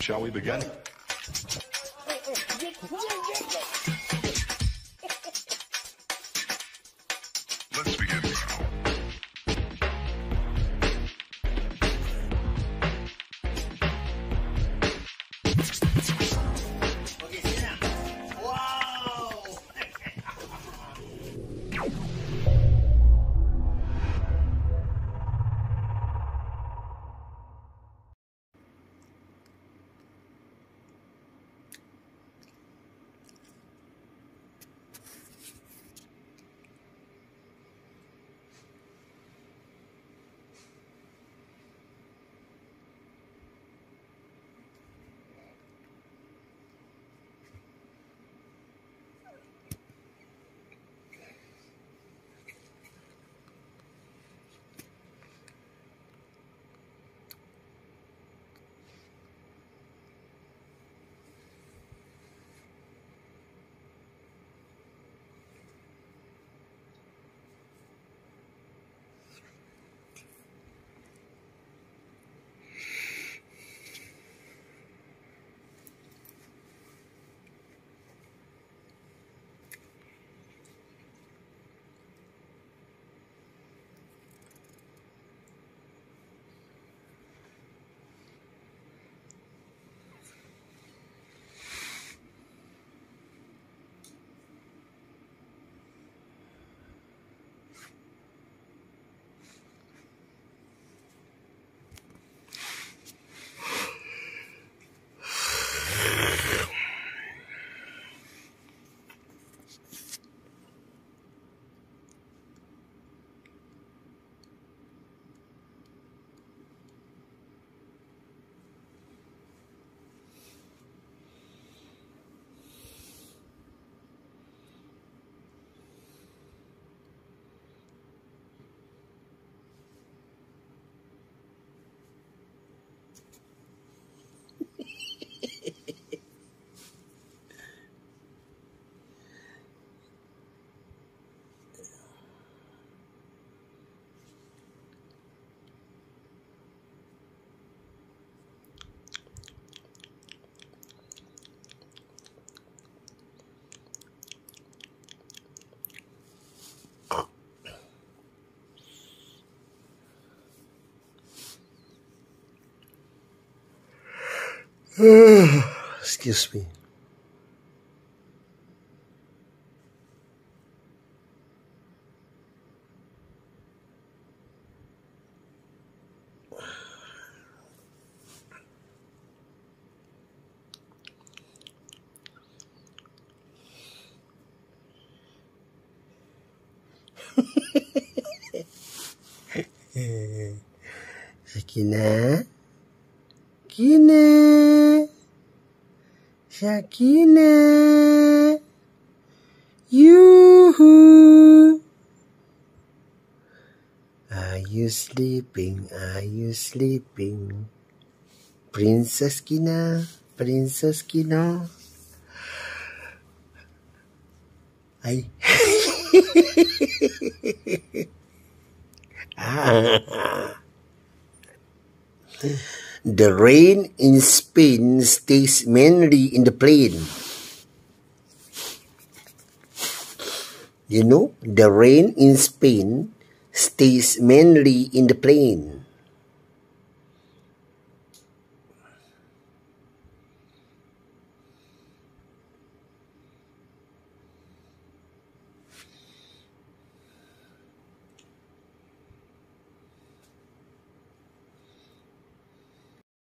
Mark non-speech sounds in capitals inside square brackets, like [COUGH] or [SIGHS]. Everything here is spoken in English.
Shall we begin? [SIGHS] Excuse me. [LAUGHS] Shakina. Shakina. Yoo-hoo. Are you sleeping? Are you sleeping? Princess Kina, Princess Kina. Ay. [LAUGHS] Ah. The rain in Spain stays mainly in the plain. You know, the rain in Spain stays mainly in the plain.